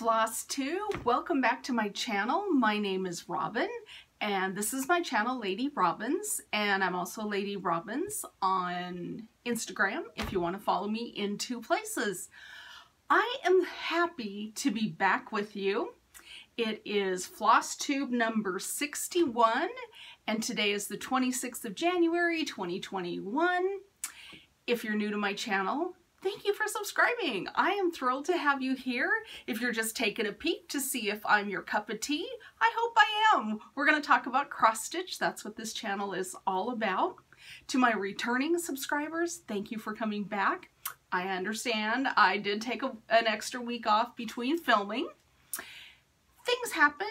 Floss Tube. Welcome back to my channel. My name is Robyn and this is my channel LadyRobynS and I'm also LadyRobynS on Instagram if you want to follow me in two places. I am happy to be back with you. It is Floss Tube number 61 and today is the 26th of January 2021. If you're new to my channel, thank you for subscribing. I am thrilled to have you here. If you're just taking a peek to see if I'm your cup of tea, I hope I am. We're going to talk about cross stitch. That's what this channel is all about. To my returning subscribers, thank you for coming back. I understand I did take a, an extra week off between filming. Things happened.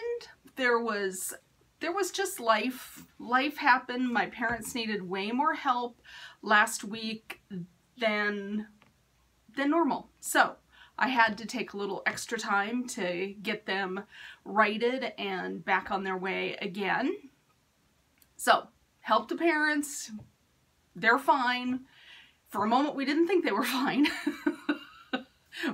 There was there was just life. Life happened. My parents needed way more help last week than than normal. So I had to take a little extra time to get them righted and back on their way again. So help the parents. They're fine. For a moment, we didn't think they were fine.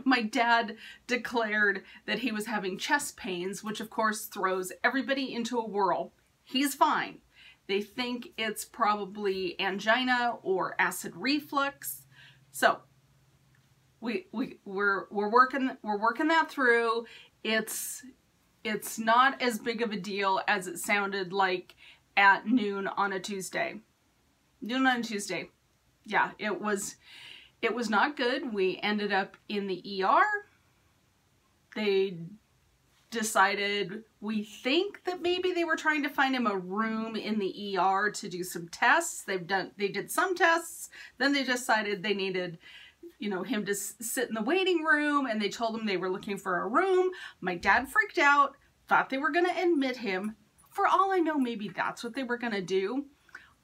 My dad declared that he was having chest pains, which of course throws everybody into a whirl. He's fine. They think it's probably angina or acid reflux. So we we we're we're working we're working that through. It's it's not as big of a deal as it sounded like at noon on a Tuesday. Noon on a Tuesday. Yeah, it was it was not good. We ended up in the ER. They decided we think that maybe they were trying to find him a room in the ER to do some tests. They've done they did some tests, then they decided they needed you know, him to sit in the waiting room and they told him they were looking for a room. My dad freaked out, thought they were going to admit him. For all I know, maybe that's what they were going to do.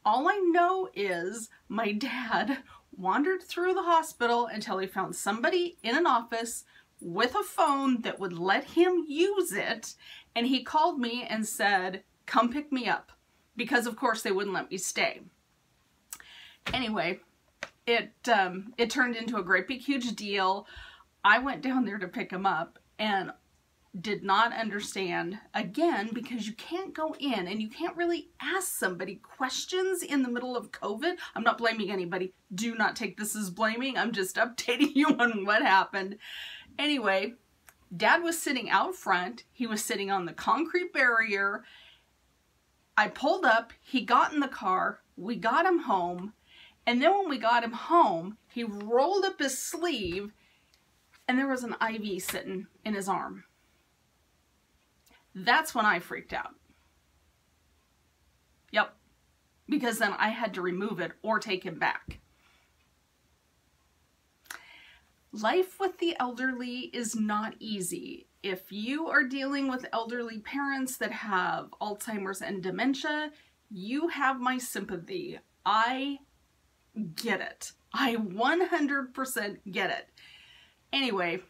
All I know is my dad wandered through the hospital until he found somebody in an office with a phone that would let him use it. And he called me and said, come pick me up. Because of course they wouldn't let me stay. Anyway, it um, it turned into a great big huge deal. I went down there to pick him up and did not understand again because you can't go in and you can't really ask somebody questions in the middle of COVID. I'm not blaming anybody. Do not take this as blaming. I'm just updating you on what happened. Anyway, dad was sitting out front. He was sitting on the concrete barrier. I pulled up. He got in the car. We got him home. And then when we got him home, he rolled up his sleeve and there was an IV sitting in his arm. That's when I freaked out. Yep. Because then I had to remove it or take him back. Life with the elderly is not easy. If you are dealing with elderly parents that have Alzheimer's and dementia, you have my sympathy. I get it. I 100% get it. Anyway,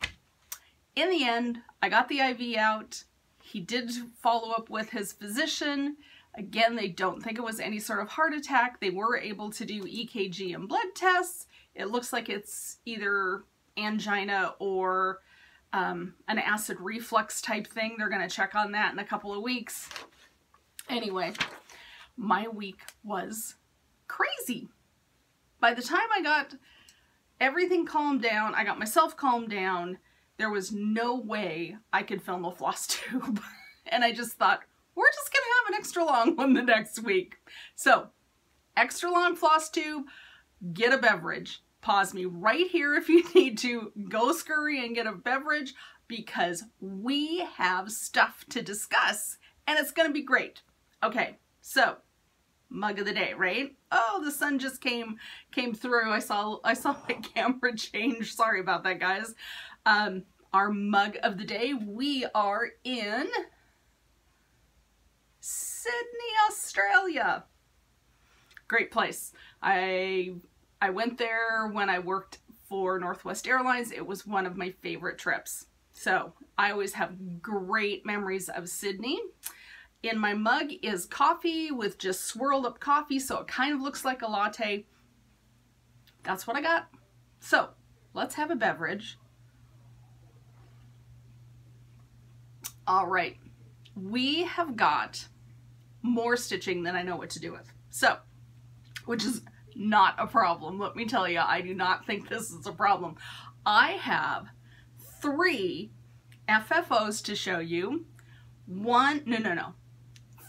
in the end, I got the IV out. He did follow up with his physician. Again, they don't think it was any sort of heart attack. They were able to do EKG and blood tests. It looks like it's either angina or um, an acid reflux type thing. They're going to check on that in a couple of weeks. Anyway, my week was crazy by the time I got everything calmed down, I got myself calmed down, there was no way I could film a floss tube. and I just thought, we're just gonna have an extra long one the next week. So, extra long floss tube, get a beverage. Pause me right here if you need to. Go scurry and get a beverage because we have stuff to discuss and it's gonna be great. Okay, so mug of the day, right? Oh, the sun just came came through. I saw I saw my camera change. Sorry about that, guys. Um, our mug of the day, we are in Sydney, Australia. Great place. I I went there when I worked for Northwest Airlines. It was one of my favorite trips. So I always have great memories of Sydney. In my mug is coffee with just swirled up coffee, so it kind of looks like a latte. That's what I got. So let's have a beverage. All right, we have got more stitching than I know what to do with. So, which is not a problem. Let me tell you, I do not think this is a problem. I have three FFOs to show you. One, no, no, no.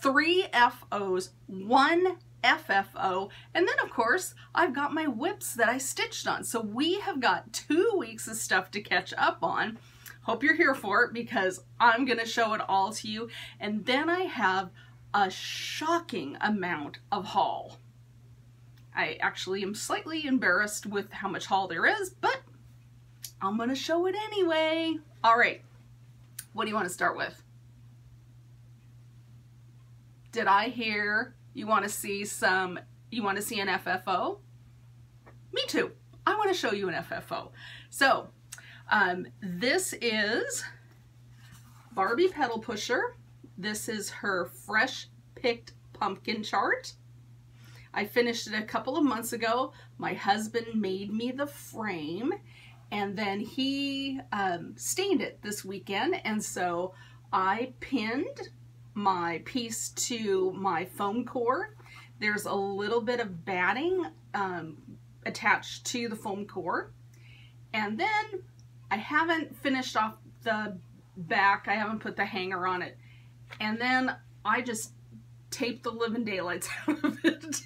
Three FOs, one FFO, and then of course, I've got my WIPs that I stitched on. So we have got two weeks of stuff to catch up on. Hope you're here for it because I'm gonna show it all to you. And then I have a shocking amount of haul. I actually am slightly embarrassed with how much haul there is, but I'm gonna show it anyway. All right, what do you wanna start with? Did I hear you wanna see some, you wanna see an FFO? Me too. I wanna show you an FFO. So, um, this is Barbie Petal Pusher. This is her fresh picked pumpkin chart. I finished it a couple of months ago. My husband made me the frame and then he um, stained it this weekend and so I pinned my piece to my foam core. There's a little bit of batting um, attached to the foam core and then I haven't finished off the back. I haven't put the hanger on it. And then I just taped the living daylights out of it.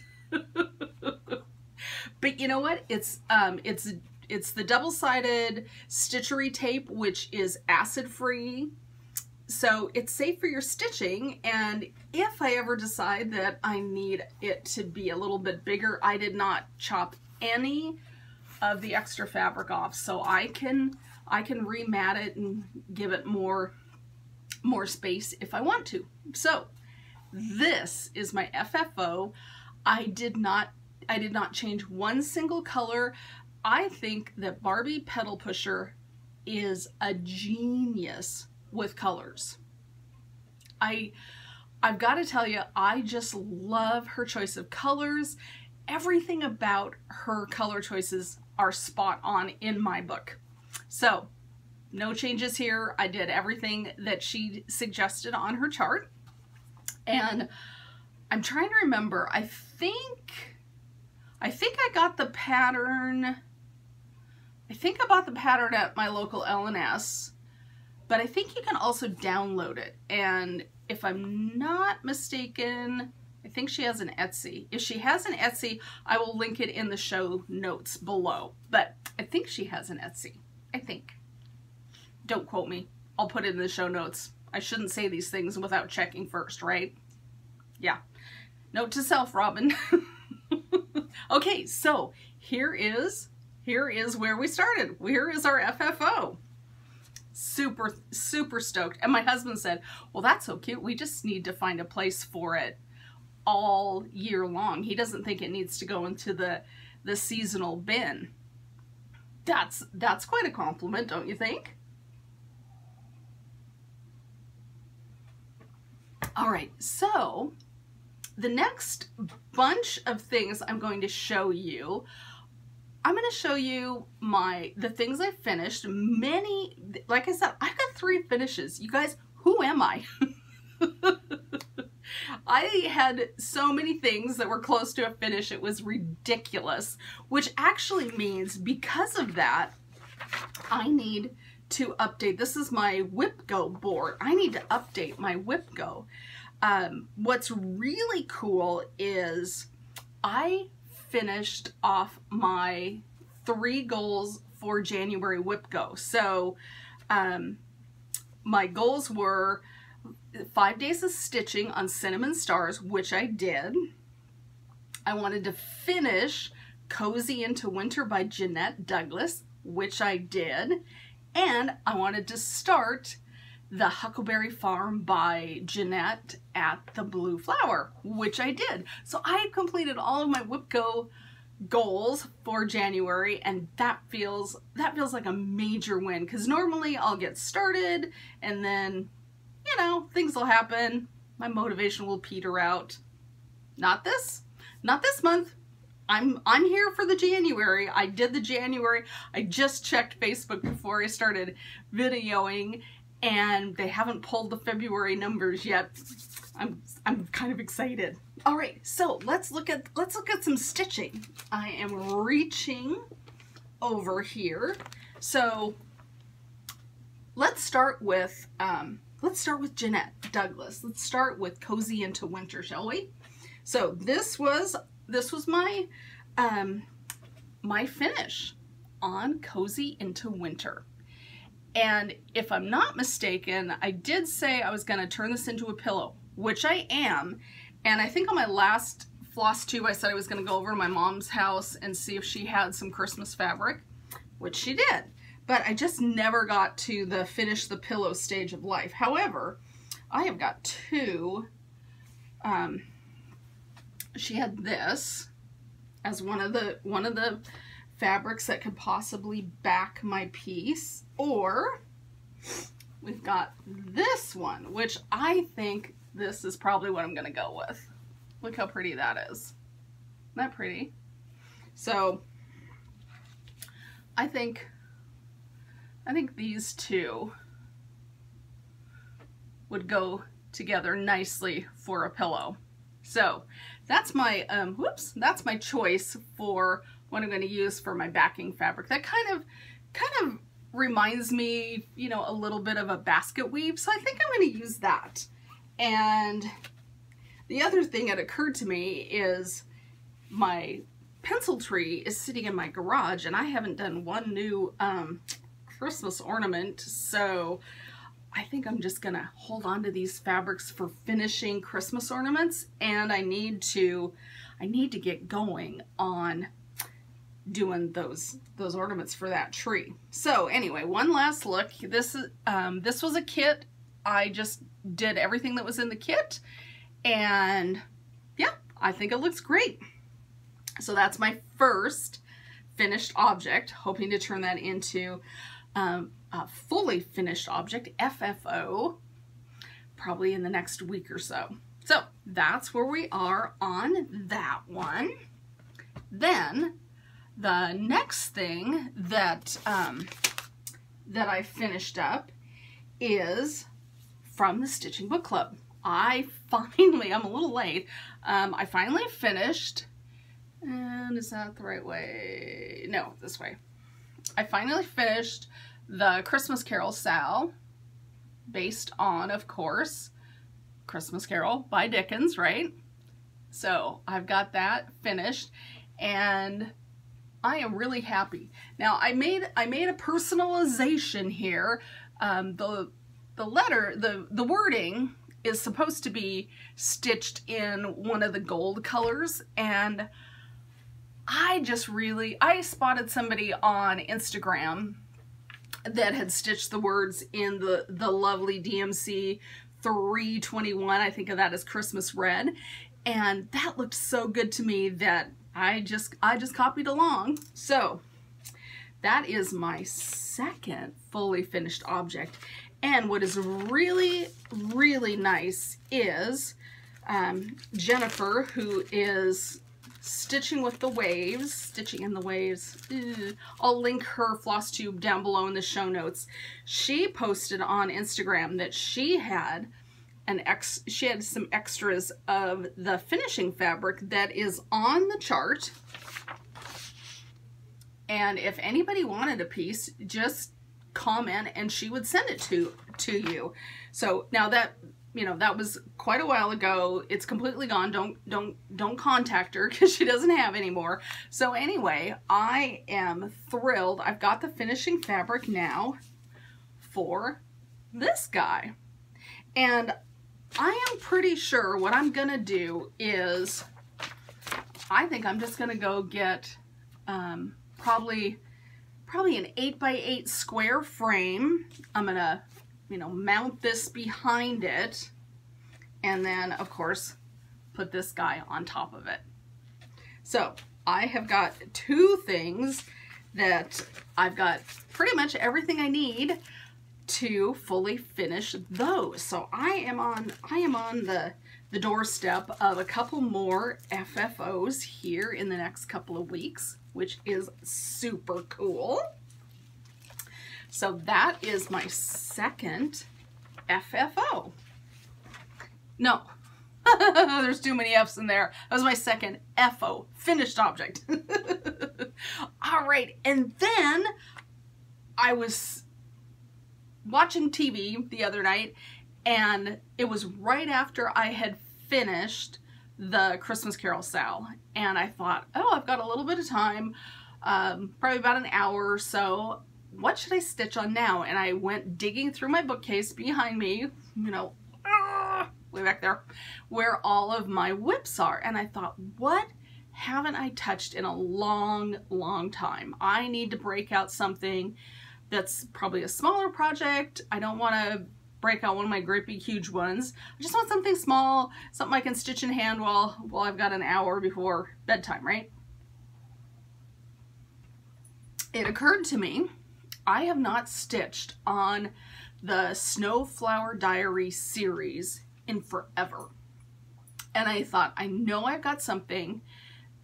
but you know what? It's um, it's it's the double-sided stitchery tape, which is acid-free. So it's safe for your stitching. And if I ever decide that I need it to be a little bit bigger, I did not chop any of the extra fabric off. So I can I can remat it and give it more more space if I want to. So this is my FFO. I did not I did not change one single color. I think that Barbie Petal Pusher is a genius with colors. I I've got to tell you, I just love her choice of colors. Everything about her color choices are spot on in my book. So, no changes here. I did everything that she suggested on her chart. And I'm trying to remember, I think, I think I got the pattern, I think I bought the pattern at my local LNS, but I think you can also download it. And if I'm not mistaken, I think she has an Etsy. If she has an Etsy, I will link it in the show notes below. But I think she has an Etsy. I think. Don't quote me. I'll put it in the show notes. I shouldn't say these things without checking first, right? Yeah. Note to self, Robyn. okay, so here is here is where we started. Here is our FFO. Super, super stoked. And my husband said, well, that's so cute. We just need to find a place for it all year long. He doesn't think it needs to go into the, the seasonal bin. That's, that's quite a compliment, don't you think? All right, so the next bunch of things I'm going to show you, I'm going to show you my the things I finished. Many, like I said, I've got three finishes. You guys, who am I? I had so many things that were close to a finish. It was ridiculous, which actually means because of that, I need to update. This is my WIPGO board. I need to update my WIPGO. Um, what's really cool is I finished off my three goals for January WIPGO. So um, my goals were five days of stitching on Cinnamon Stars, which I did. I wanted to finish Cozy into Winter by Jeannette Douglas, which I did. And I wanted to start the Huckleberry Farm by Jeanette at the Blue Flower, which I did. So I completed all of my WIPGO goals for January and that feels that feels like a major win because normally I'll get started and then you know things will happen. My motivation will peter out. Not this not this month. I'm I'm here for the January. I did the January. I just checked Facebook before I started videoing and they haven't pulled the February numbers yet. I'm, I'm kind of excited. All right, so let's look at, let's look at some stitching. I am reaching over here. So let's start with, um, let's start with Jeannette Douglas. Let's start with Cozy into Winter, shall we? So this was, this was my, um, my finish on Cozy into Winter. And if I'm not mistaken, I did say I was going to turn this into a pillow, which I am. And I think on my last floss tube, I said I was going to go over to my mom's house and see if she had some Christmas fabric, which she did. But I just never got to the finish the pillow stage of life. However, I have got two. Um, she had this as one of the one of the fabrics that could possibly back my piece. Or we've got this one, which I think this is probably what I'm to go with. Look how pretty that is. Isn't that pretty? So I think I think these two would go together nicely for a pillow. So that's my, um, whoops, that's my choice for what I'm going to use for my backing fabric. That kind of, kind of reminds me, you know, a little bit of a basket weave. So I think I'm going to use that. And the other thing that occurred to me is my pencil tree is sitting in my garage and I haven't done one new um, Christmas ornament. So I think I'm just gonna hold on to these fabrics for finishing Christmas ornaments and I need to I need to get going on doing those those ornaments for that tree. So anyway, one last look. This is um, this was a kit. I just did everything that was in the kit, and yeah, I think it looks great. So that's my first finished object. Hoping to turn that into um, a fully finished object, FFO, probably in the next week or so. So that's where we are on that one. Then the next thing that um, that I finished up is from the Stitching Book Club. I finally, I'm a little late, um, I finally finished, and is that the right way? No, this way. I finally finished the Christmas Carol SAL, based on, of course, Christmas Carol by Dickens, right? So I've got that finished, and I am really happy. Now I made I made a personalization here. Um, the the letter the the wording is supposed to be stitched in one of the gold colors and I just really I spotted somebody on Instagram that had stitched the words in the the lovely DMC 321 I think of that as Christmas red and that looked so good to me that I just I just copied along. So that is my second fully finished object. And what is really, really nice is um, Jennifer, who is stitching with the waves, stitching in the waves. I'll link her floss tube down below in the show notes. She posted on Instagram that she had an ex she had some extras of the finishing fabric that is on the chart. And if anybody wanted a piece, just comment and she would send it to to you. So now that you know that was quite a while ago. It's completely gone. Don't don't don't contact her because she doesn't have anymore. So anyway, I am thrilled. I've got the finishing fabric now for this guy. And I am pretty sure what I'm going to do is, I think I'm just going to go get um, probably probably an 8 by 8 square frame. I'm going to, you know, mount this behind it. And then, of course, put this guy on top of it. So, I have got two things that I've got pretty much everything I need to fully finish those. So I am on I am on the the doorstep of a couple more FFOs here in the next couple of weeks, which is super cool. So that is my second FFO. No, there's too many F's in there. That was my second FO, finished object. All right, and then I was watching TV the other night and it was right after I had finished the Christmas Carol SAL and I thought, oh, I've got a little bit of time, um, probably about an hour or so. What should I stitch on now? And I went digging through my bookcase behind me, you know, uh, way back there, where all of my WIPs are. And I thought, what haven't I touched in a long, long time? I need to break out something that's probably a smaller project. I don't want to break out one of my grippy huge ones. I just want something small, something I can stitch in hand while, while I've got an hour before bedtime, right? It occurred to me, I have not stitched on the Snowflower Diary series in forever. And I thought, I know I've got something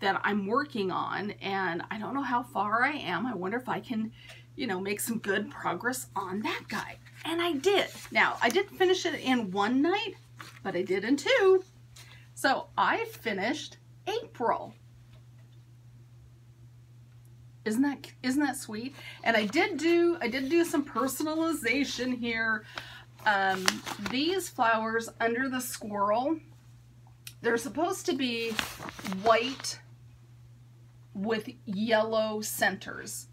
that I'm working on and I don't know how far I am. I wonder if I can you know, make some good progress on that guy. And I did. Now, I didn't finish it in one night, but I did in two. So I finished April. Isn't that isn't that sweet? And I did do I did do some personalization here. Um, these flowers under the squirrel, they're supposed to be white with yellow centers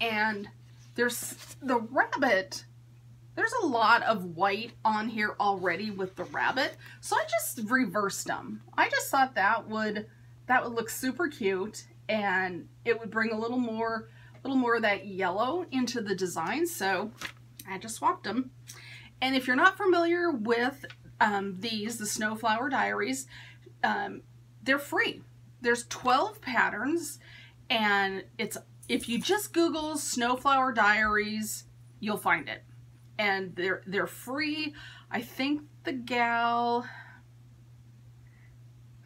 and there's the rabbit there's a lot of white on here already with the rabbit so I just reversed them I just thought that would that would look super cute and it would bring a little more a little more of that yellow into the design so I just swapped them and if you're not familiar with um, these the Snowflower Diaries um, they're free. There's 12 patterns and it's if you just Google Snowflower Diaries, you'll find it. And they're they're free. I think the gal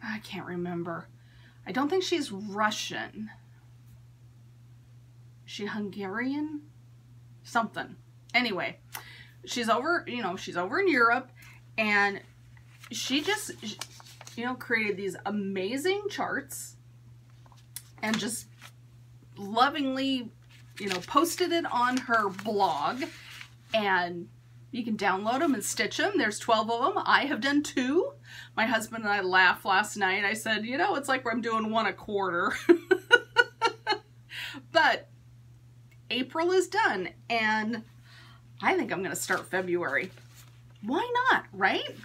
I can't remember. I don't think she's Russian. She Hungarian? Something. Anyway, she's over, you know, she's over in Europe and she just, you know, created these amazing charts and just lovingly, you know, posted it on her blog and you can download them and stitch them. There's 12 of them. I have done two. My husband and I laughed last night. I said, you know, it's like I'm doing one a quarter. but April is done and I think I'm going to start February. Why not, right?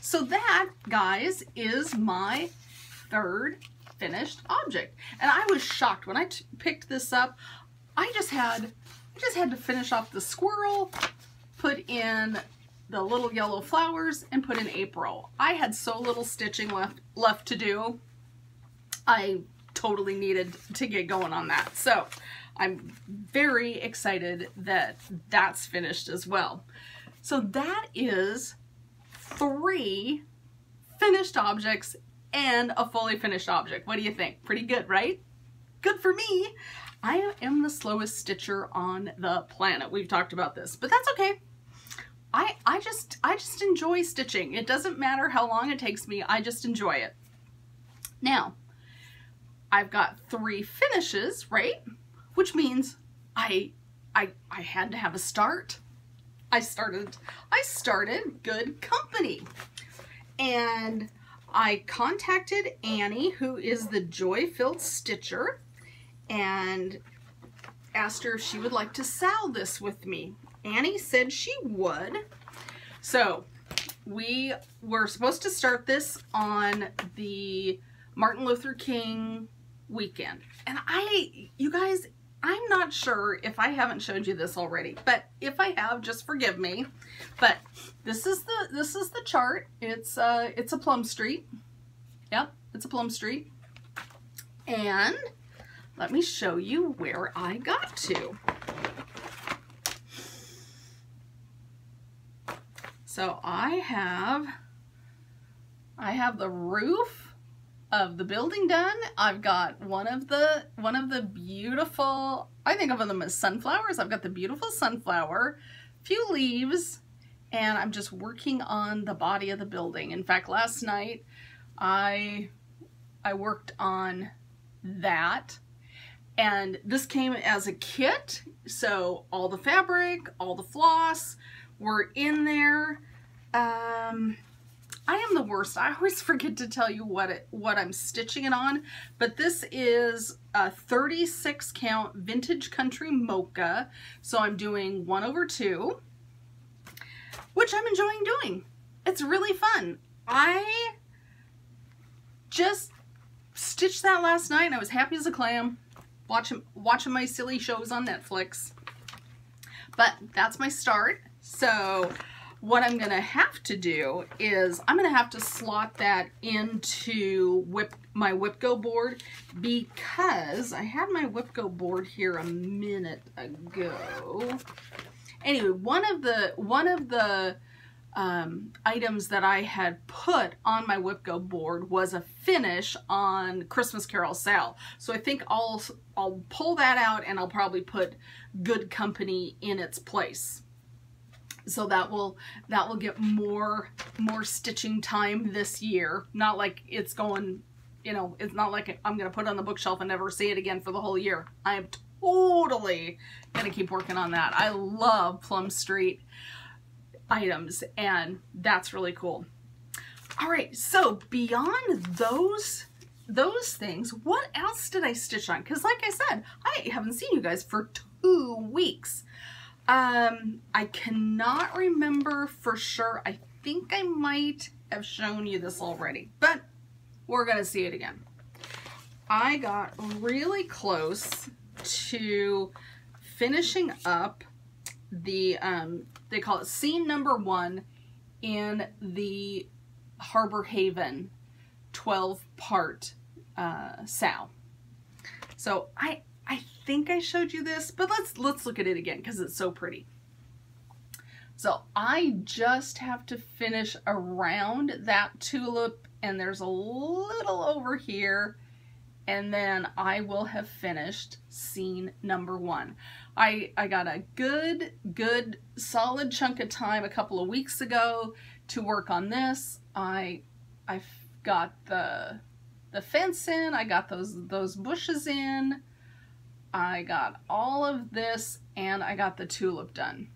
So that, guys, is my third finished object. And I was shocked when I picked this up. I just had, I just had to finish off the squirrel, put in the little yellow flowers, and put in April. I had so little stitching left, left to do. I totally needed to get going on that. So I'm very excited that that's finished as well. So that is three finished objects and a fully finished object. What do you think? Pretty good, right? Good for me. I am the slowest stitcher on the planet. We've talked about this, but that's okay. I, I just I just enjoy stitching. It doesn't matter how long it takes me. I just enjoy it. Now, I've got three finishes, right? Which means I I I had to have a start. I started I started good company. And I contacted Annie, who is the Joy-Filled Stitcher, and asked her if she would like to SAL this with me. Annie said she would. So we were supposed to start this on the Martin Luther King weekend. And I, you guys, I'm not sure if I haven't showed you this already, but if I have, just forgive me. But this is the this is the chart. It's uh it's a plum street. Yep, it's a plum street. And let me show you where I got to. So I have I have the roof of the building done. I've got one of the one of the beautiful, I think of them as sunflowers. I've got the beautiful sunflower, few leaves, and I'm just working on the body of the building. In fact, last night I I worked on that and this came as a kit so all the fabric all the floss were in there um I am the worst. I always forget to tell you what it what I'm stitching it on, but this is a 36 count vintage country mocha. So I'm doing one over two, which I'm enjoying doing. It's really fun. I just stitched that last night and I was happy as a clam watching watching my silly shows on Netflix. But that's my start. So what I'm gonna have to do is I'm gonna have to slot that into WIP my WIPGO board because I had my WIPGO board here a minute ago. Anyway, one of the one of the um, items that I had put on my WIPGO board was a finish on Christmas Carol SAL. So I think I'll, I'll pull that out and I'll probably put Good Company in its place. So that will that will get more more stitching time this year. Not like it's going, you know, it's not like I'm going to put it on the bookshelf and never see it again for the whole year. I am totally going to keep working on that. I love Plum Street items and that's really cool. All right, so beyond those those things, what else did I stitch on? Because like I said, I haven't seen you guys for two weeks. Um, I cannot remember for sure. I think I might have shown you this already, but we're going to see it again. I got really close to finishing up the um, they call it scene number one in the Harbor Haven 12 part uh, SAL. So I I think I showed you this, but let's let's look at it again because it's so pretty. So I just have to finish around that tulip and there's a little over here and then I will have finished scene number one. I, I got a good, good, solid chunk of time a couple of weeks ago to work on this. I, I've got the, the fence in, I got those, those bushes in, I got all of this, and I got the tulip done.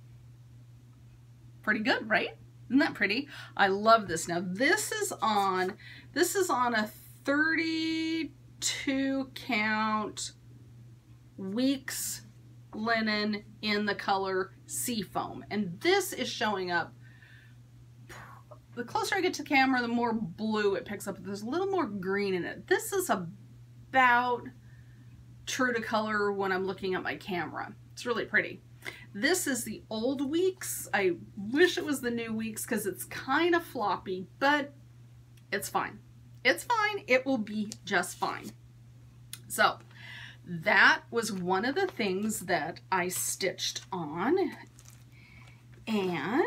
Pretty good, right? Isn't that pretty? I love this. Now this is on, this is on a 32 count weeks linen in the color Seafoam. And this is showing up, the closer I get to the camera, the more blue it picks up. There's a little more green in it. This is about true to color when I'm looking at my camera. It's really pretty. This is the old weeks. I wish it was the new weeks because it's kind of floppy, but it's fine. It's fine. It will be just fine. So that was one of the things that I stitched on. And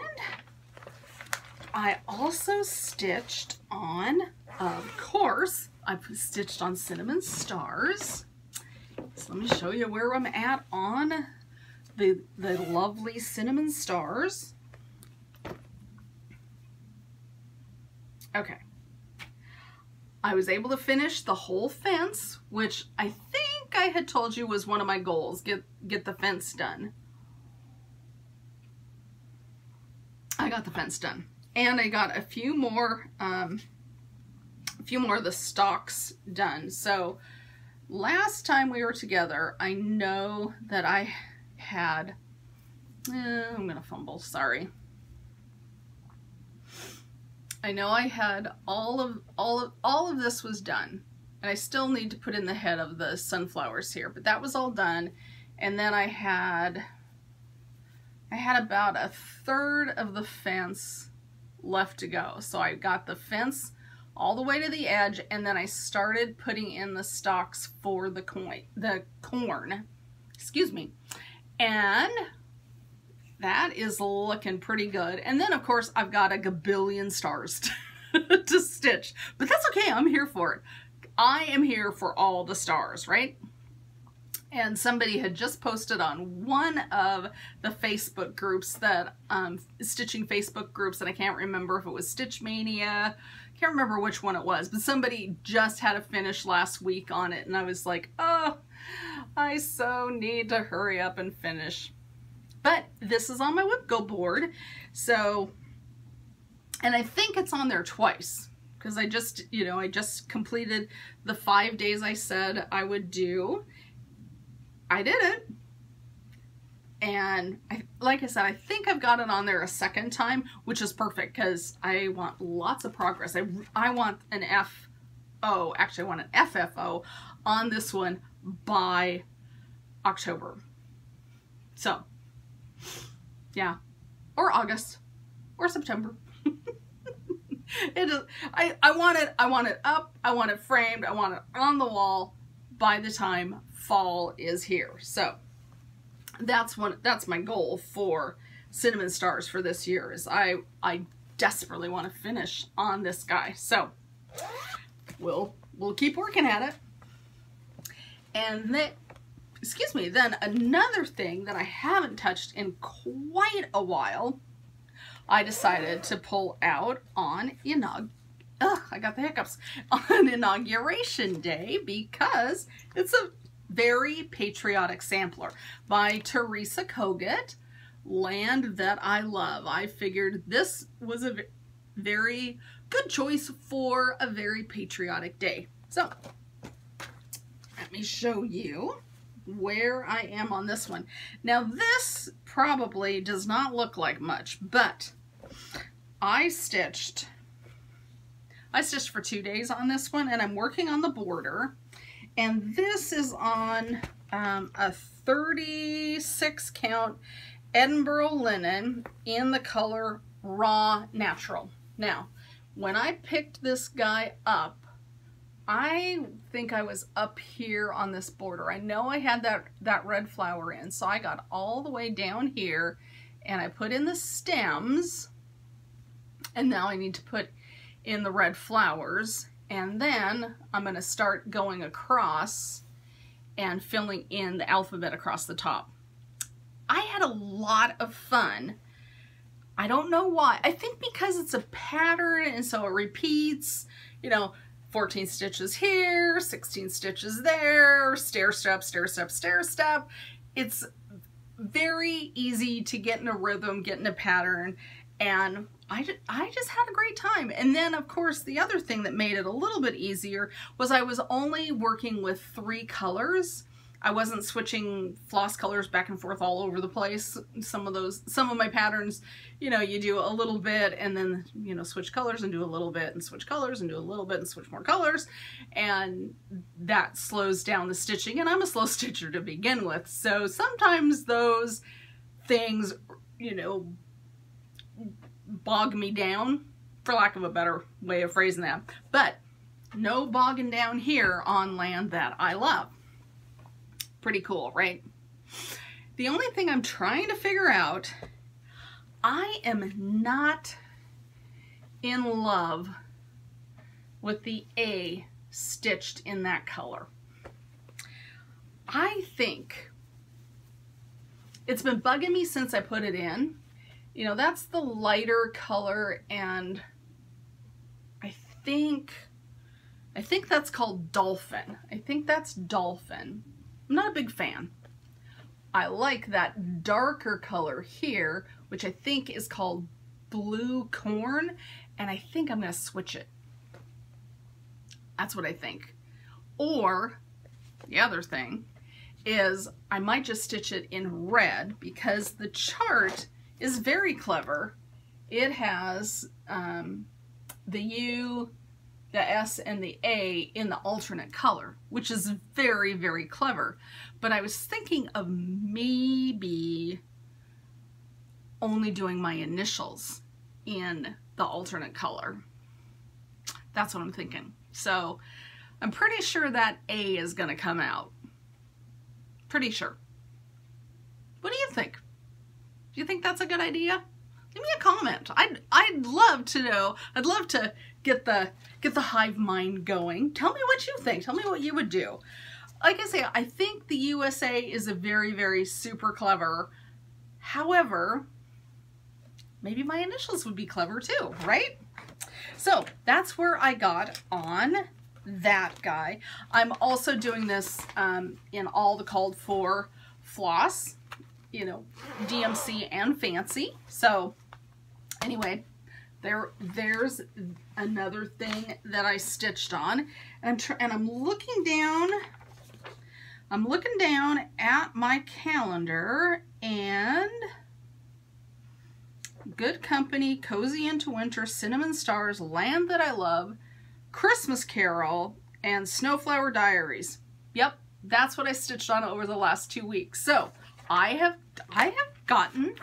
I also stitched on, of course, I stitched on Cinnamon Stars. So let me show you where I'm at on the, the lovely Cinnamon Stars. Okay. I was able to finish the whole fence, which I think I had told you was one of my goals, get, get the fence done. I got the fence done. And I got a few more, um, a few more of the stalks done. So last time we were together, I know that I had, eh, I'm going to fumble, sorry. I know I had all of, all of, all of this was done. And I still need to put in the head of the sunflowers here, but that was all done. And then I had, I had about a third of the fence left to go. So I got the fence all the way to the edge and then I started putting in the stalks for the coin, the corn, excuse me. And that is looking pretty good. And then of course I've got a gabillion stars to, to stitch, but that's okay. I'm here for it I am here for all the stars, right? And somebody had just posted on one of the Facebook groups that, um, stitching Facebook groups, and I can't remember if it was Stitch Mania, can't remember which one it was, but somebody just had a finish last week on it, and I was like, oh, I so need to hurry up and finish. But this is on my WIPGO board, so, and I think it's on there twice because I just, you know, I just completed the five days I said I would do. I did it. And I, like I said, I think I've got it on there a second time, which is perfect because I want lots of progress. I, I want an F, oh, actually I want an FFO on this one by October. So, yeah, or August, or September. it is I, I want it I want it up, I want it framed, I want it on the wall by the time fall is here. So that's one that's my goal for cinnamon stars for this year is I I desperately want to finish on this guy. So we'll we'll keep working at it. And then excuse me, then another thing that I haven't touched in quite a while I decided to pull out on inaug Ugh, I got the hiccups on inauguration day because it's a very patriotic sampler by Teresa Kogut, Land That I Love. I figured this was a very good choice for a very patriotic day. So, let me show you where I am on this one. Now this probably does not look like much, but I stitched, I stitched for two days on this one and I'm working on the border and this is on um, a 36 count Edinburgh linen in the color raw natural. Now, when I picked this guy up, I think I was up here on this border. I know I had that, that red flower in, so I got all the way down here and I put in the stems and now I need to put in the red flowers and then I'm going to start going across and filling in the alphabet across the top. I had a lot of fun. I don't know why. I think because it's a pattern and so it repeats, you know, 14 stitches here, 16 stitches there, stair step, stair step, stair step. It's very easy to get in a rhythm, get in a pattern, and I, I just had a great time. And then, of course, the other thing that made it a little bit easier was I was only working with three colors I wasn't switching floss colors back and forth all over the place. Some of those, some of my patterns, you know, you do a little bit and then, you know, switch colors and do a little bit and switch colors and do a little bit and switch more colors. And that slows down the stitching. And I'm a slow stitcher to begin with. So sometimes those things, you know, bog me down, for lack of a better way of phrasing that. But no bogging down here on land that I love. Pretty cool, right? The only thing I'm trying to figure out, I am not in love with the A stitched in that color. I think it's been bugging me since I put it in. You know, that's the lighter color and I think, I think that's called Dolphin. I think that's Dolphin. I'm not a big fan. I like that darker color here, which I think is called blue corn, and I think I'm gonna switch it. That's what I think. Or, the other thing, is I might just stitch it in red because the chart is very clever. It has um, the U, the S and the A in the alternate color, which is very, very clever. But I was thinking of maybe only doing my initials in the alternate color. That's what I'm thinking. So I'm pretty sure that A is going to come out. Pretty sure. What do you think? Do you think that's a good idea? Leave me a comment. I'd, I'd love to know. I'd love to get the, get the hive mind going. Tell me what you think. Tell me what you would do. Like I say, I think the USA is a very, very super clever. However, maybe my initials would be clever too, right? So that's where I got on that guy. I'm also doing this um, in all the called for floss, you know, DMC and fancy. So anyway, there there's another thing that I stitched on. And I'm, and I'm looking down, I'm looking down at my calendar and Good Company, Cozy into Winter, Cinnamon Stars, Land That I Love, Christmas Carol, and Snowflower Diaries. Yep, that's what I stitched on over the last two weeks. So I have I have gotten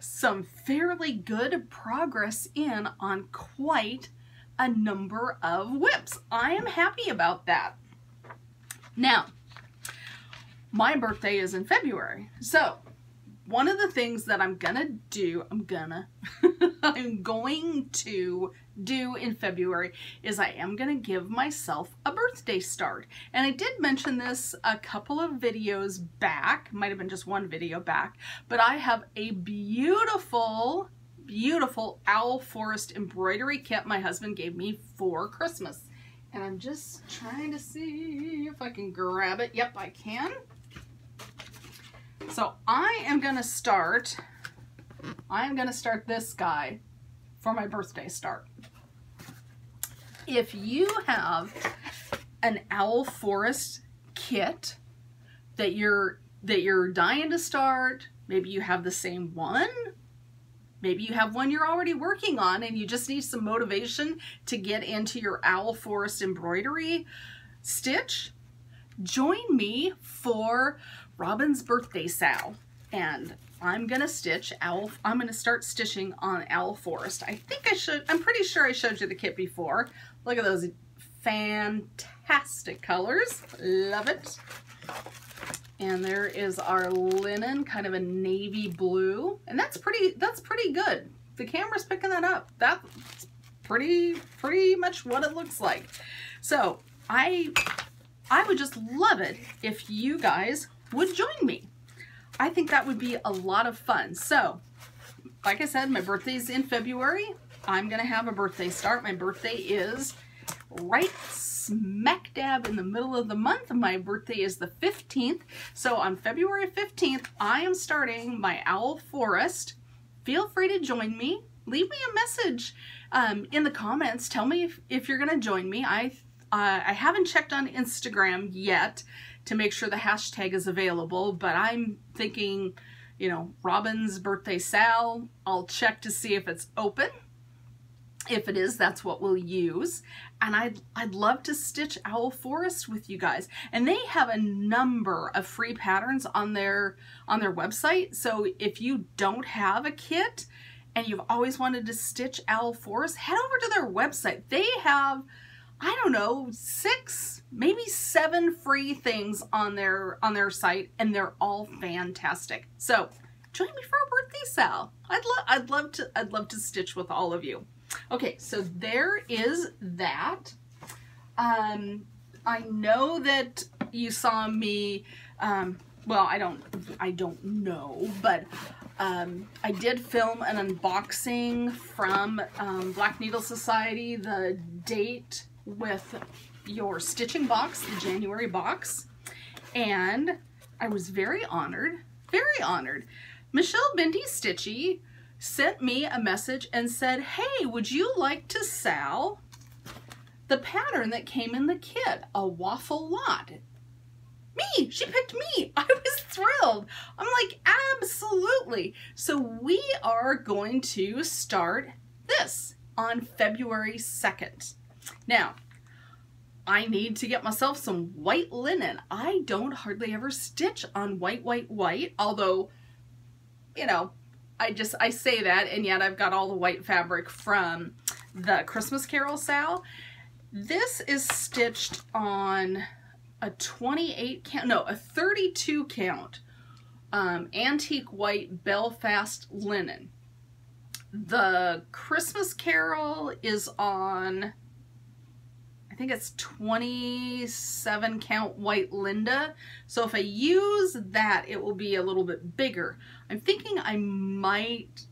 some fairly good progress in on quite a number of WIPs. I am happy about that. Now, my birthday is in February. So one of the things that I'm gonna do, I'm gonna, I'm going to do in February is I am gonna give myself a birthday start. And I did mention this a couple of videos back, might have been just one video back, but I have a beautiful, beautiful Owl Forest embroidery kit my husband gave me for Christmas. And I'm just trying to see if I can grab it. Yep, I can. So I am going to start, I am going to start this guy for my birthday start. If you have an Owl Forest kit that you're that you're dying to start, maybe you have the same one, maybe you have one you're already working on and you just need some motivation to get into your Owl Forest embroidery stitch, join me for Robyn's birthday SAL. And I'm gonna stitch owl, I'm gonna start stitching on Owl Forest. I think I should, I'm pretty sure I showed you the kit before. Look at those fantastic colors. Love it. And there is our linen, kind of a navy blue. And that's pretty, that's pretty good. The camera's picking that up. That's pretty, pretty much what it looks like. So I, I would just love it if you guys would join me. I think that would be a lot of fun. So, like I said, my birthday's in February. I'm going to have a birthday start. My birthday is right smack dab in the middle of the month. My birthday is the 15th. So on February 15th, I am starting my Owl Forest. Feel free to join me. Leave me a message um, in the comments. Tell me if, if you're going to join me. I, uh, I haven't checked on Instagram yet to make sure the hashtag is available, but I'm thinking, you know, Robyn's birthday SAL. I'll check to see if it's open. If it is, that's what we'll use. And I'd, I'd love to stitch Owl Forest with you guys. And they have a number of free patterns on their, on their website. So if you don't have a kit and you've always wanted to stitch Owl Forest, head over to their website. They have I don't know, six, maybe seven free things on their on their site, and they're all fantastic. So join me for a birthday SAL. I'd love I'd love to I'd love to stitch with all of you. Okay, so there is that. Um, I know that you saw me. Um, well, I don't I don't know, but um, I did film an unboxing from um, Black Needle Society. The date with your stitching box, the January box, and I was very honored, very honored. Michelle Bendy Stitchy sent me a message and said, hey, would you like to SAL the pattern that came in the kit, a waffle lot? Me, she picked me. I was thrilled. I'm like, absolutely. So we are going to start this on February 2nd. Now, I need to get myself some white linen. I don't hardly ever stitch on white, white, white, although, you know, I just, I say that, and yet I've got all the white fabric from the Christmas Carol SAL. This is stitched on a 28 count, no, a 32 count um, antique white Belfast linen. The Christmas Carol is on, I think it's 27 count white Linda. So if I use that, it will be a little bit bigger. I'm thinking I might,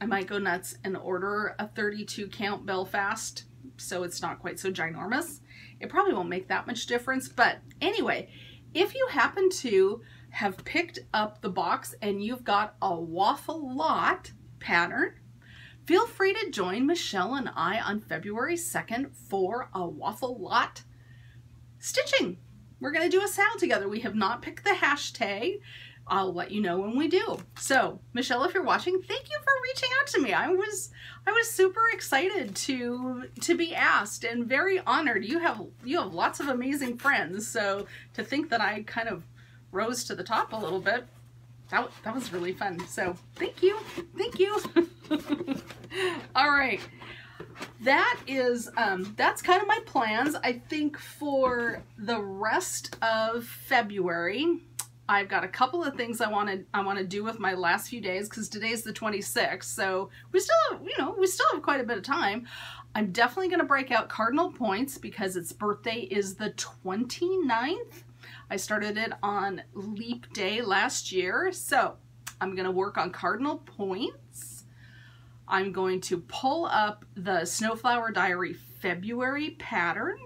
I might go nuts and order a 32 count Belfast so it's not quite so ginormous. It probably won't make that much difference, but anyway, if you happen to have picked up the box and you've got a waffle lot pattern, feel free to join Michelle and I on February 2nd for a waffle lot stitching. We're going to do a SAL together. We have not picked the hashtag. I'll let you know when we do. So, Michelle, if you're watching, thank you for reaching out to me. I was I was super excited to to be asked and very honored. You have you have lots of amazing friends, so to think that I kind of rose to the top a little bit, that that was really fun. So, thank you. Thank you. All right. That is um that's kind of my plans. I think for the rest of February, I've got a couple of things I want to I want to do with my last few days because today's the 26th, so we still have, you know we still have quite a bit of time. I'm definitely going to break out cardinal points because its birthday is the 29th. I started it on leap day last year, so I'm going to work on cardinal points. I'm going to pull up the Snowflower Diary February pattern.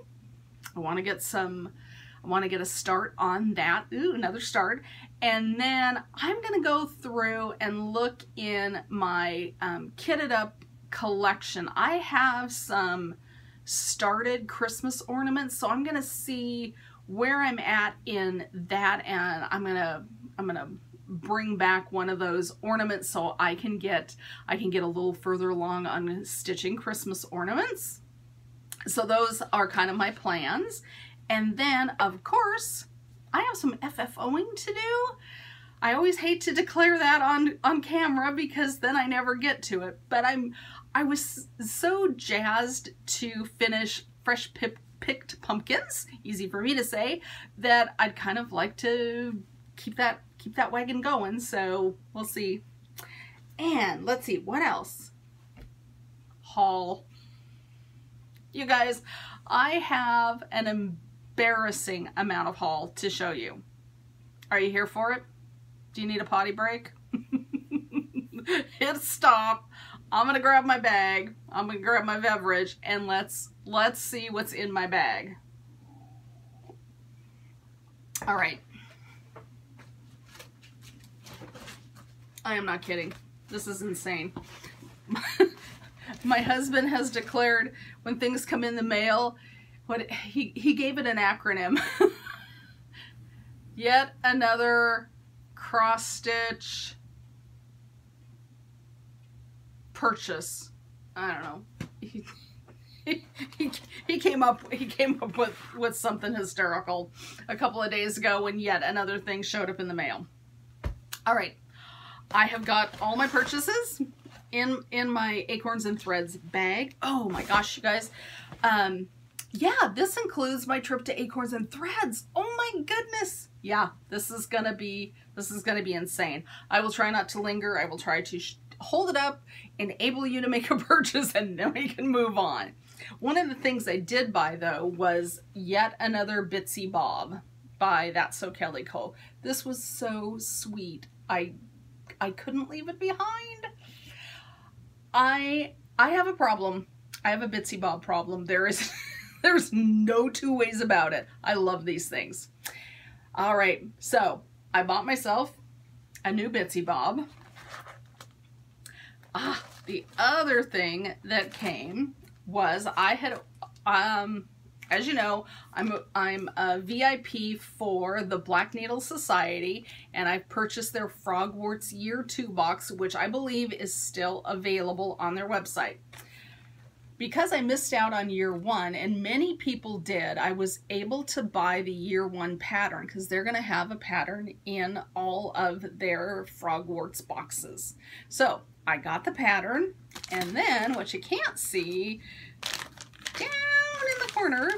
I want to get some I want to get a start on that. Ooh, another start. And then I'm going to go through and look in my um, kitted up collection. I have some started Christmas ornaments, so I'm going to see where I'm at in that and I'm to I'm to bring back one of those ornaments so I can get I can get a little further along on stitching Christmas ornaments. So those are kind of my plans. And then, of course, I have some FFOing to do. I always hate to declare that on, on camera because then I never get to it. But I'm I was so jazzed to finish Fresh Pip Picked Pumpkins, easy for me to say, that I'd kind of like to keep that keep that wagon going. So we'll see. And let's see, what else? Haul. You guys, I have an embarrassing amount of haul to show you. Are you here for it? Do you need a potty break? Hit stop. I'm gonna grab my bag. I'm gonna grab my beverage and let's let's see what's in my bag. All right. I am not kidding. This is insane. my husband has declared when things come in the mail, what he he gave it an acronym. Yet another cross stitch purchase. I don't know. He, he, he came up he came up with with something hysterical a couple of days ago when yet another thing showed up in the mail. All right. I have got all my purchases in in my acorns and threads bag. Oh my gosh, you guys. Um yeah, this includes my trip to Acorns and Threads. Oh my goodness. Yeah, this is going to be this is going to be insane. I will try not to linger. I will try to hold it up, enable you to make a purchase and then we can move on. One of the things I did buy though was yet another Bitsy Bob by That's So Kelly Cole. This was so sweet. I I couldn't leave it behind. I I have a problem. I have a Bitsy Bob problem. There is There's no two ways about it. I love these things. All right, so I bought myself a new Bitsy Bob. Ah, the other thing that came was I had, um, as you know, I'm a, I'm a VIP for the Black Needle Society, and I've purchased their Frogwarts Year 2 box, which I believe is still available on their website because I missed out on year one, and many people did, I was able to buy the year one pattern because they're going to have a pattern in all of their Frogwarts boxes. So I got the pattern, and then what you can't see down in the corner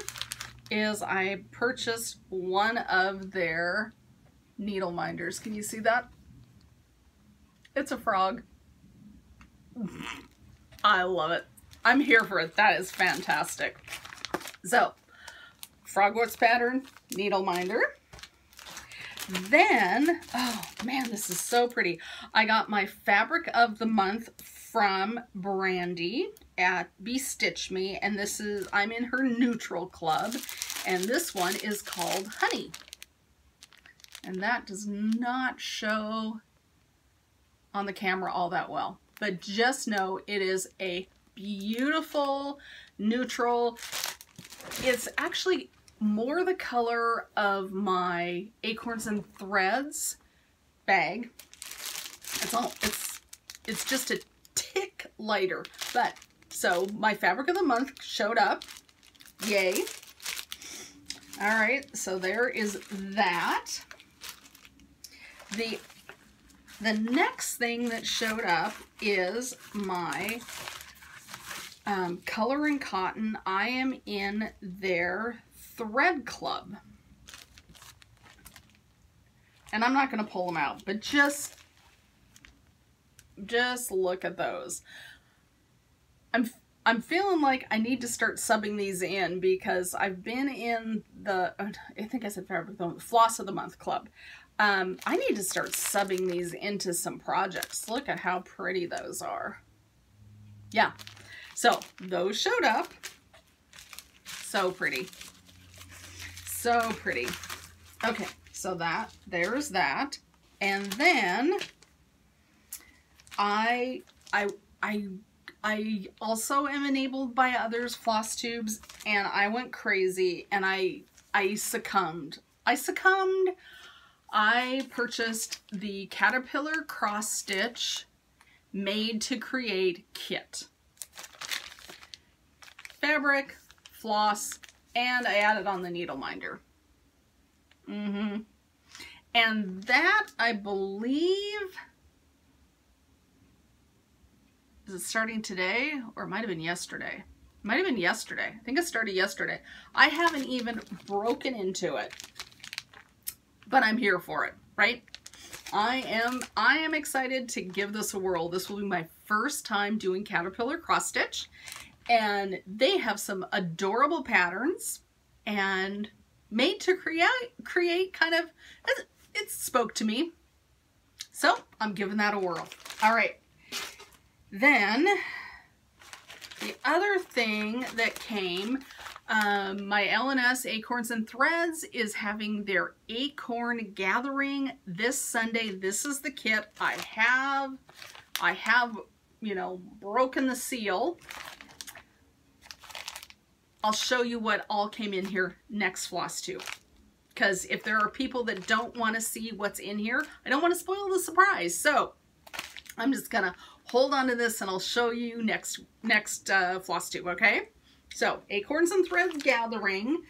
is I purchased one of their needle minders. Can you see that? It's a frog. I love it. I'm here for it. That is fantastic. So, Frogwarts pattern, needle minder. Then, oh man, this is so pretty. I got my fabric of the month from Brandy at Bestitch Me, and this is, I'm in her neutral club, and this one is called Honey. And that does not show on the camera all that well, but just know it is a beautiful neutral. It's actually more the color of my Acorns and Threads bag. It's all, it's, it's just a tick lighter, but so my fabric of the month showed up. Yay. All right, so there is that. The the next thing that showed up is my um, Color and Cotton. I am in their thread club. And I'm not going to pull them out, but just, just look at those. I'm, I'm feeling like I need to start subbing these in because I've been in the, I think I said fabric, the floss of the month club. Um, I need to start subbing these into some projects. Look at how pretty those are. Yeah. So those showed up. So pretty. So pretty. Okay, so that, there's that. And then I, I, I, I also am enabled by others floss tubes and I went crazy and I, I succumbed. I succumbed. I purchased the Caterpillar Cross Stitch made to create kit. Fabric, floss, and I added on the needle minder. Mm-hmm. And that, I believe, is it starting today? Or it might have been yesterday. It might have been yesterday. I think it started yesterday. I haven't even broken into it. But I'm here for it, right? I am I am excited to give this a whirl. This will be my first time doing Caterpillar cross stitch and they have some adorable patterns and made to create create kind of it spoke to me so I'm giving that a whirl all right then the other thing that came um, my LNS Acorns and Threads is having their acorn gathering this Sunday. This is the kit I have. I have, you know, broken the seal I'll show you what all came in here next floss too. Because if there are people that don't want to see what's in here, I don't want to spoil the surprise. So I'm just going to hold on to this and I'll show you next next uh, floss tube, okay? So Acorns and Threads Gathering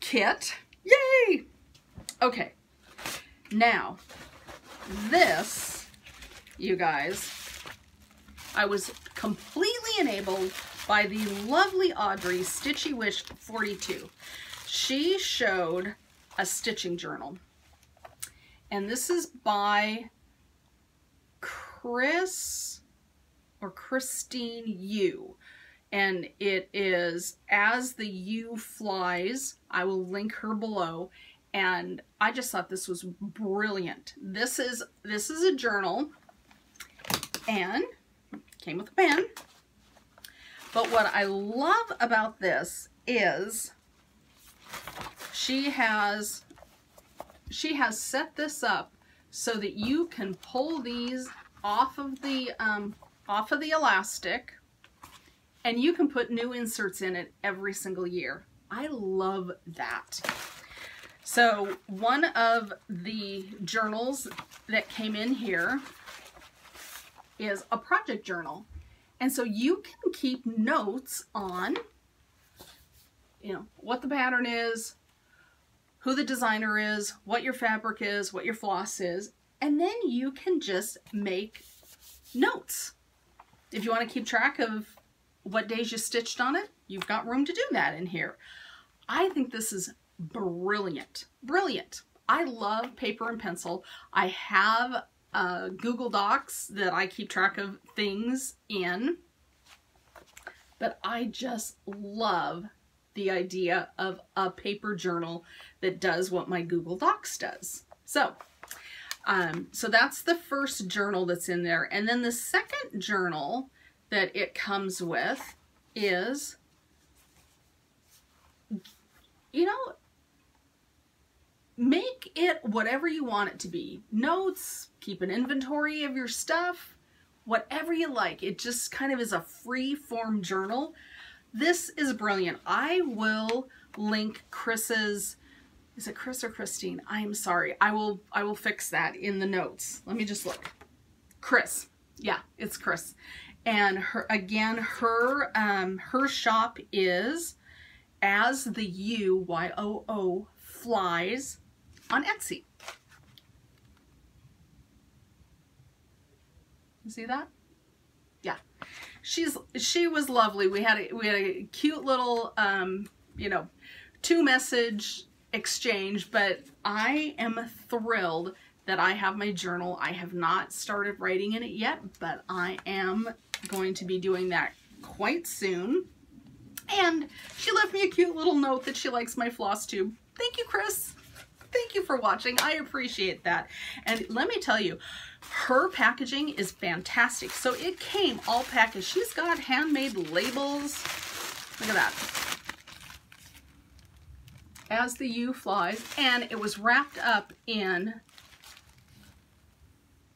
kit. Yay! Okay. Now, this, you guys, I was completely enabled by the lovely Audrey Stitchy Wish 42. She showed a stitching journal. And this is by Chris or Christine Yoo. And it is As the Yoo Flies. I will link her below. And I just thought this was brilliant. This is this is a journal and came with a pen but what I love about this is she has she has set this up so that you can pull these off of the um, off of the elastic and you can put new inserts in it every single year. I love that. So one of the journals that came in here is a project journal. And so you can keep notes on, you know, what the pattern is, who the designer is, what your fabric is, what your floss is, and then you can just make notes. If you want to keep track of what days you stitched on it, you've got room to do that in here. I think this is brilliant, brilliant. I love paper and pencil. I have uh, Google Docs that I keep track of things in. But I just love the idea of a paper journal that does what my Google Docs does. So, um, so that's the first journal that's in there. And then the second journal that it comes with is, you know, make it whatever you want it to be. Notes, keep an inventory of your stuff, whatever you like. It just kind of is a free form journal. This is brilliant. I will link Chris's, is it Chris or Christine? I'm sorry. I will, I will fix that in the notes. Let me just look. Chris. Yeah, it's Chris. And her, again, her, um, her shop is as the Yoo, Y-O-O, flies on Etsy. You see that? Yeah. She's she was lovely. We had a we had a cute little um, you know, two message exchange, but I am thrilled that I have my journal. I have not started writing in it yet, but I am going to be doing that quite soon. And she left me a cute little note that she likes my floss tube. Thank you, Chris. Thank you for watching. I appreciate that. And let me tell you, her packaging is fantastic. So it came all packaged. She's got handmade labels. Look at that. As the Yoo flies. And it was wrapped up in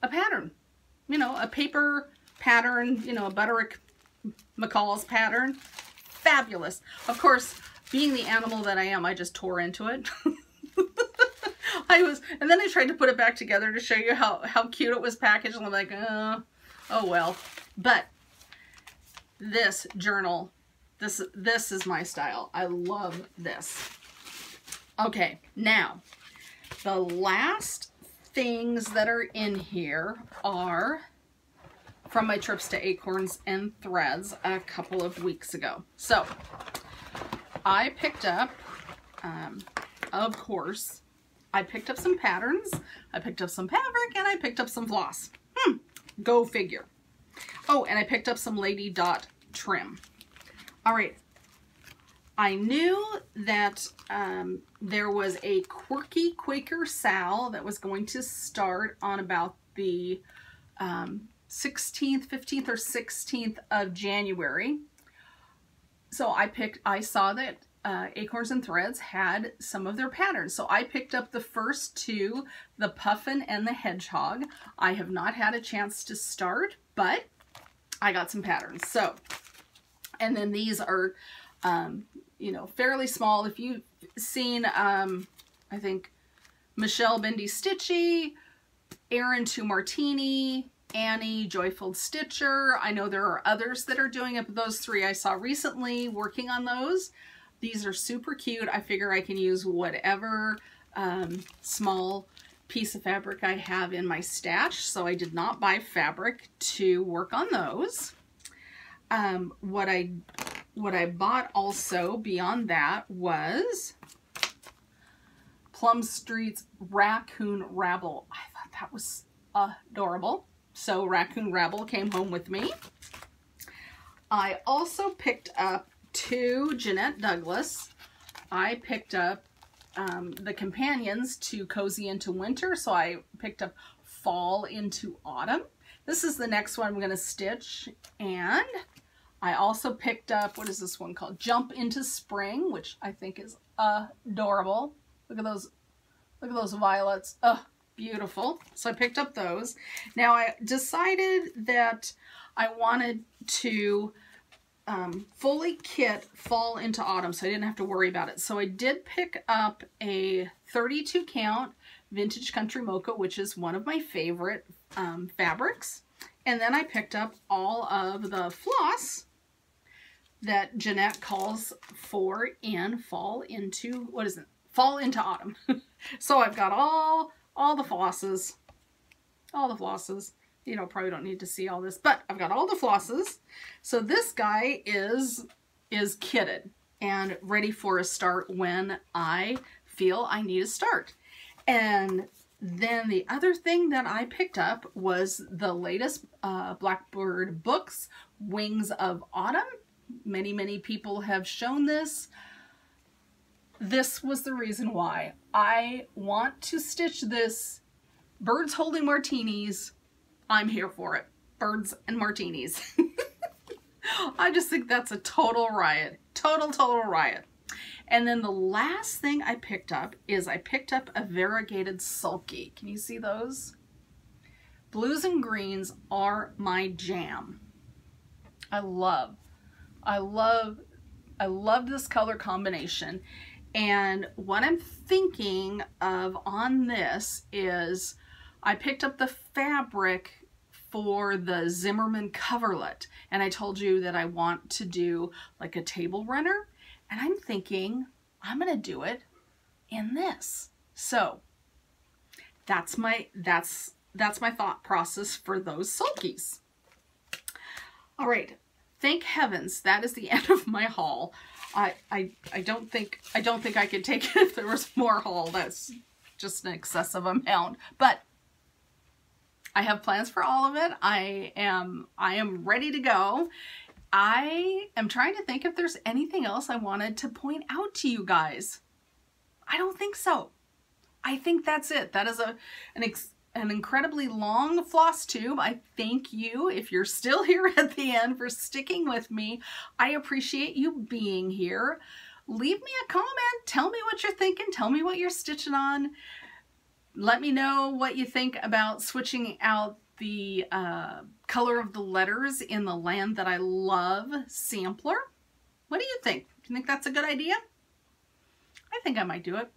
a pattern. You know, a paper pattern, you know, a Butterick McCall's pattern. Fabulous. Of course, being the animal that I am, I just tore into it. I was, and then I tried to put it back together to show you how, how cute it was packaged. And I'm like, oh, oh well. But this journal, this, this is my style. I love this. Okay, now, the last things that are in here are from my trips to Acorns and Threads a couple of weeks ago. So, I picked up, um, of course, I picked up some patterns, I picked up some fabric, and I picked up some floss. Hmm, go figure. Oh, and I picked up some Lady Dot trim. All right, I knew that um, there was a quirky Quaker SAL that was going to start on about the um, 16th, 15th, or 16th of January. So I picked, I saw that uh, Acorns and Threads had some of their patterns. So I picked up the first two, the Puffin and the Hedgehog. I have not had a chance to start, but I got some patterns. So, and then these are, um, you know, fairly small. If you've seen, um, I think, Michelle Bendy Stitchy, Erin Two Martini, Annie, Joyful Stitcher. I know there are others that are doing it, but those three I saw recently working on those. These are super cute. I figure I can use whatever um, small piece of fabric I have in my stash, so I did not buy fabric to work on those. Um, what I what I bought also beyond that was Plum Street's Raccoon Rabble. I thought that was adorable. So Raccoon Rabble came home with me. I also picked up to Jeannette Douglas, I picked up um, the companions to Cozy into Winter. So I picked up Fall into Autumn. This is the next one I'm going to stitch. And I also picked up, what is this one called? Jump into Spring, which I think is adorable. Look at those, look at those violets. Oh, beautiful. So I picked up those. Now I decided that I wanted to um, fully kit fall into autumn, so I didn't have to worry about it. So I did pick up a 32 count Vintage Country Mocha, which is one of my favorite um, fabrics. And then I picked up all of the floss that Jeannette calls for in fall into, what is it? Fall into autumn. so I've got all, all the flosses, all the flosses you know, probably don't need to see all this, but I've got all the flosses. So this guy is, is kitted and ready for a start when I feel I need a start. And then the other thing that I picked up was the latest uh, Blackbird books, Wings of Autumn. Many, many people have shown this. This was the reason why. I want to stitch this birds holding martinis. I'm here for it. Birds and martinis. I just think that's a total riot. Total, total riot. And then the last thing I picked up is I picked up a variegated sulky. Can you see those? Blues and greens are my jam. I love, I love, I love this color combination. And what I'm thinking of on this is I picked up the fabric for the Zimmerman coverlet. And I told you that I want to do like a table runner. And I'm thinking I'm to do it in this. So that's my, that's, that's my thought process for those sulkies. All right. Thank heavens that is the end of my haul. I, I, I don't think I don't think I could take it if there was more haul. That's just an excessive amount. But I have plans for all of it. I am I am ready to go. I am trying to think if there's anything else I wanted to point out to you guys. I don't think so. I think that's it. That is a an an incredibly long floss tube. I thank you if you're still here at the end for sticking with me. I appreciate you being here. Leave me a comment. Tell me what you're thinking. Tell me what you're stitching on. Let me know what you think about switching out the uh, color of the letters in the Land That I Love sampler. What do you think? Do you think that's a good idea? I think I might do it.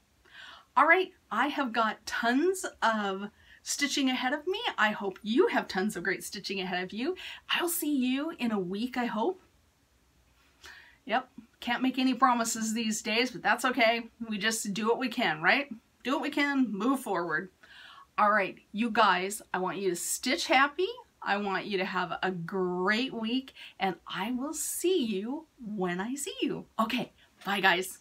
All right, I have got tons of stitching ahead of me. I hope you have tons of great stitching ahead of you. I'll see you in a week, I hope. Yep, can't make any promises these days, but that's okay. We just do what we can, right? Do what we can, move forward. All right, you guys, I want you to stitch happy. I want you to have a great week, and I will see you when I see you. Okay, bye guys.